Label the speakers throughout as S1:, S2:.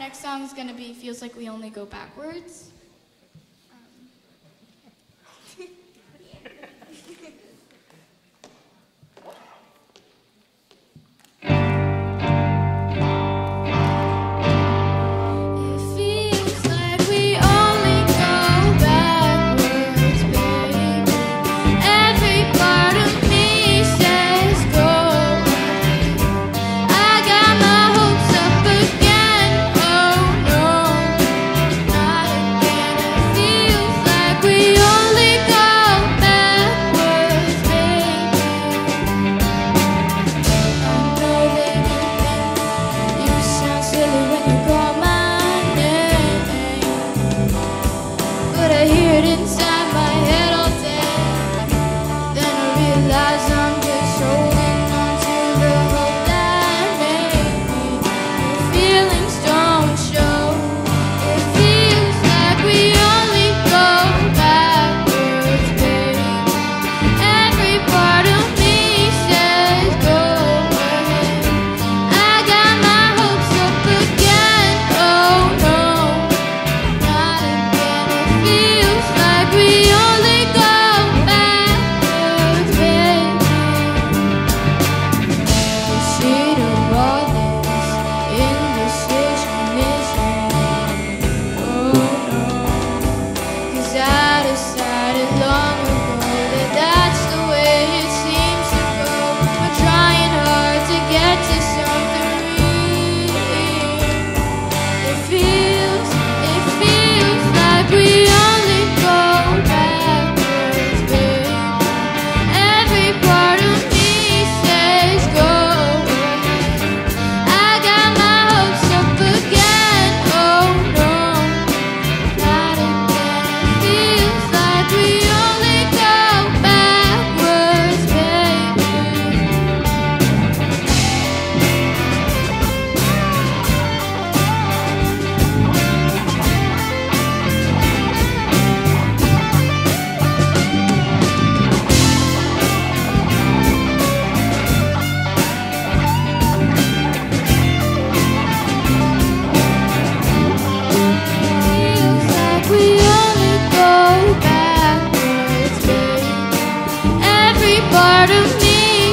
S1: next song is going to be Feels Like We Only Go Backwards.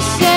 S1: say